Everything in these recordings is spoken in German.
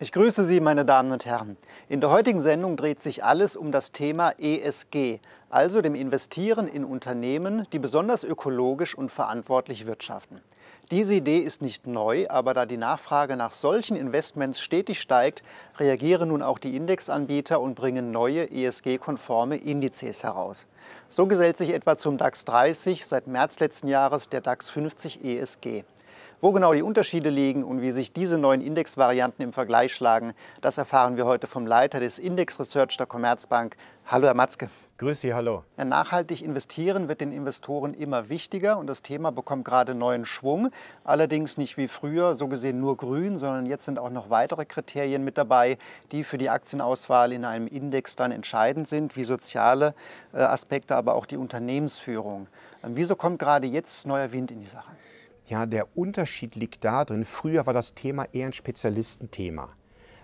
Ich grüße Sie, meine Damen und Herren. In der heutigen Sendung dreht sich alles um das Thema ESG, also dem Investieren in Unternehmen, die besonders ökologisch und verantwortlich wirtschaften. Diese Idee ist nicht neu, aber da die Nachfrage nach solchen Investments stetig steigt, reagieren nun auch die Indexanbieter und bringen neue ESG-konforme Indizes heraus. So gesellt sich etwa zum DAX 30 seit März letzten Jahres der DAX 50 ESG. Wo genau die Unterschiede liegen und wie sich diese neuen Indexvarianten im Vergleich schlagen, das erfahren wir heute vom Leiter des Index Research der Commerzbank. Hallo, Herr Matzke. Grüß Sie, hallo. Nachhaltig investieren wird den Investoren immer wichtiger und das Thema bekommt gerade neuen Schwung. Allerdings nicht wie früher, so gesehen nur grün, sondern jetzt sind auch noch weitere Kriterien mit dabei, die für die Aktienauswahl in einem Index dann entscheidend sind, wie soziale äh, Aspekte, aber auch die Unternehmensführung. Ähm, wieso kommt gerade jetzt neuer Wind in die Sache? Ja, der Unterschied liegt darin, früher war das Thema eher ein Spezialistenthema.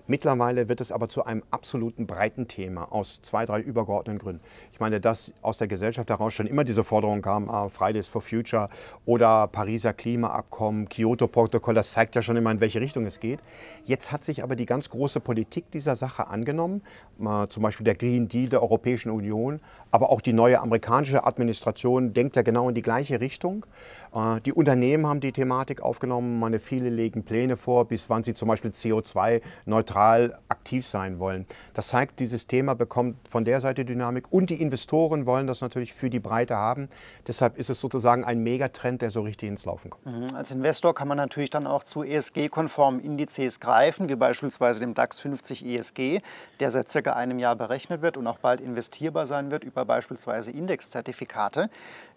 Mittlerweile wird es aber zu einem absoluten breiten Thema aus zwei, drei übergeordneten Gründen. Ich meine, dass aus der Gesellschaft heraus schon immer diese Forderung kam, ah, Fridays for Future oder Pariser Klimaabkommen, Kyoto-Protokoll, das zeigt ja schon immer, in welche Richtung es geht. Jetzt hat sich aber die ganz große Politik dieser Sache angenommen, zum Beispiel der Green Deal der Europäischen Union, aber auch die neue amerikanische Administration denkt ja genau in die gleiche Richtung. Äh, die Unternehmen haben die Thematik aufgenommen. Meine viele legen Pläne vor, bis wann sie zum Beispiel CO2-neutral aktiv sein wollen. Das zeigt, dieses Thema bekommt von der Seite Dynamik und die Investoren wollen das natürlich für die Breite haben. Deshalb ist es sozusagen ein Megatrend, der so richtig ins Laufen kommt. Mhm. Als Investor kann man natürlich dann auch zu ESG-konformen Indizes greifen, wie beispielsweise dem DAX 50 ESG, der seit circa einem Jahr berechnet wird und auch bald investierbar sein wird über beispielsweise Indexzertifikate.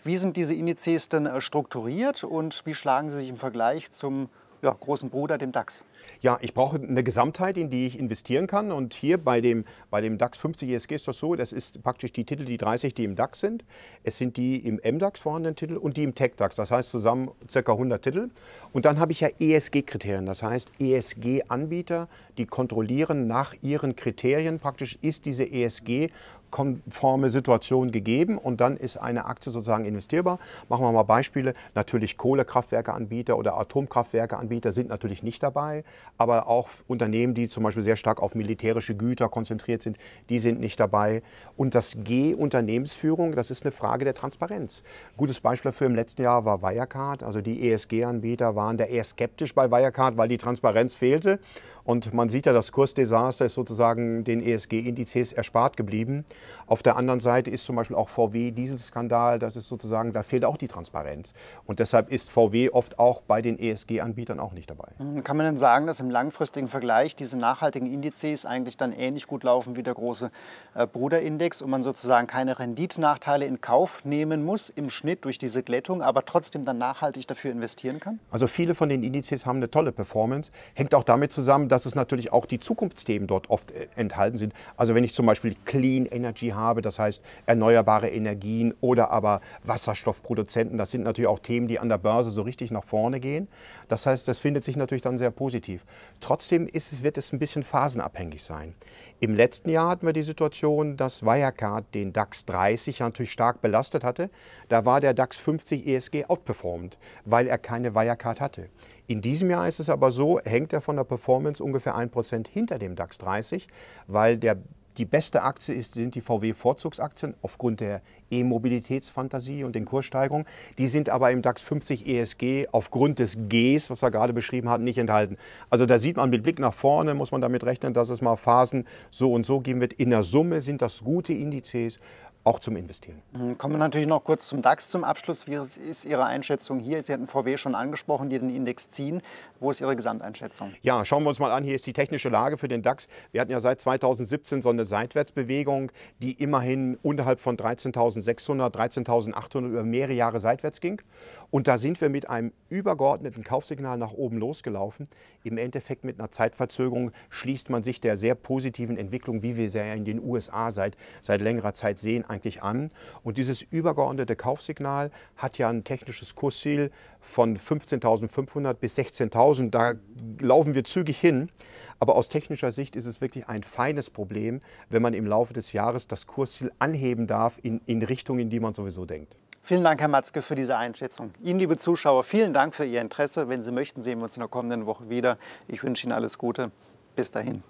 Wie sind diese Indizes denn äh, strukturiert und wie schlagen Sie sich im Vergleich zum ja, großen Bruder, dem DAX? Ja, ich brauche eine Gesamtheit, in die ich investieren kann. Und hier bei dem, bei dem DAX 50 ESG ist das so, das ist praktisch die Titel, die 30, die im DAX sind. Es sind die im MDAX vorhandenen Titel und die im TechDAX. Das heißt zusammen ca. 100 Titel. Und dann habe ich ja ESG-Kriterien. Das heißt ESG-Anbieter, die kontrollieren nach ihren Kriterien praktisch, ist diese ESG konforme Situation gegeben und dann ist eine Aktie sozusagen investierbar. Machen wir mal Beispiele. Natürlich Kohlekraftwerkeanbieter oder Atomkraftwerkeanbieter sind natürlich nicht dabei, aber auch Unternehmen, die zum Beispiel sehr stark auf militärische Güter konzentriert sind, die sind nicht dabei. Und das G Unternehmensführung, das ist eine Frage der Transparenz. Gutes Beispiel dafür im letzten Jahr war Wirecard. Also die ESG-Anbieter waren da eher skeptisch bei Wirecard, weil die Transparenz fehlte. Und man sieht ja, das Kursdesaster ist sozusagen den ESG-Indizes erspart geblieben. Auf der anderen Seite ist zum Beispiel auch VW Dieselskandal, das ist sozusagen, da fehlt auch die Transparenz. Und deshalb ist VW oft auch bei den ESG-Anbietern auch nicht dabei. Hm, kann man denn sagen, dass im langfristigen Vergleich diese nachhaltigen Indizes eigentlich dann ähnlich gut laufen wie der große äh, Bruderindex und man sozusagen keine Renditnachteile in Kauf nehmen muss im Schnitt durch diese Glättung, aber trotzdem dann nachhaltig dafür investieren kann? Also viele von den Indizes haben eine tolle Performance. Hängt auch damit zusammen, dass dass es natürlich auch die Zukunftsthemen dort oft äh, enthalten sind. Also wenn ich zum Beispiel Clean Energy habe, das heißt erneuerbare Energien oder aber Wasserstoffproduzenten, das sind natürlich auch Themen, die an der Börse so richtig nach vorne gehen. Das heißt, das findet sich natürlich dann sehr positiv. Trotzdem ist, wird es ein bisschen phasenabhängig sein. Im letzten Jahr hatten wir die Situation, dass Wirecard den DAX 30 natürlich stark belastet hatte. Da war der DAX 50 ESG outperformed, weil er keine Wirecard hatte. In diesem Jahr ist es aber so, hängt er von der Performance ungefähr 1% hinter dem DAX 30, weil der, die beste Aktie ist, sind die VW-Vorzugsaktien aufgrund der E-Mobilitätsfantasie und den Kurssteigerungen. Die sind aber im DAX 50 ESG aufgrund des Gs, was wir gerade beschrieben hatten, nicht enthalten. Also da sieht man mit Blick nach vorne, muss man damit rechnen, dass es mal Phasen so und so geben wird. In der Summe sind das gute Indizes auch zum Investieren. Mhm, kommen wir natürlich noch kurz zum DAX zum Abschluss. Wie ist Ihre Einschätzung hier? Sie hatten VW schon angesprochen, die den Index ziehen. Wo ist Ihre Gesamteinschätzung? Ja, schauen wir uns mal an. Hier ist die technische Lage für den DAX. Wir hatten ja seit 2017 so eine Seitwärtsbewegung, die immerhin unterhalb von 13.600, 13.800 über mehrere Jahre seitwärts ging. Und da sind wir mit einem übergeordneten Kaufsignal nach oben losgelaufen. Im Endeffekt mit einer Zeitverzögerung schließt man sich der sehr positiven Entwicklung, wie wir sie ja in den USA seit, seit längerer Zeit sehen, eigentlich an. Und dieses übergeordnete Kaufsignal hat ja ein technisches Kursziel von 15.500 bis 16.000. Da laufen wir zügig hin. Aber aus technischer Sicht ist es wirklich ein feines Problem, wenn man im Laufe des Jahres das Kursziel anheben darf in, in Richtungen, in die man sowieso denkt. Vielen Dank, Herr Matzke, für diese Einschätzung. Ihnen, liebe Zuschauer, vielen Dank für Ihr Interesse. Wenn Sie möchten, sehen wir uns in der kommenden Woche wieder. Ich wünsche Ihnen alles Gute. Bis dahin.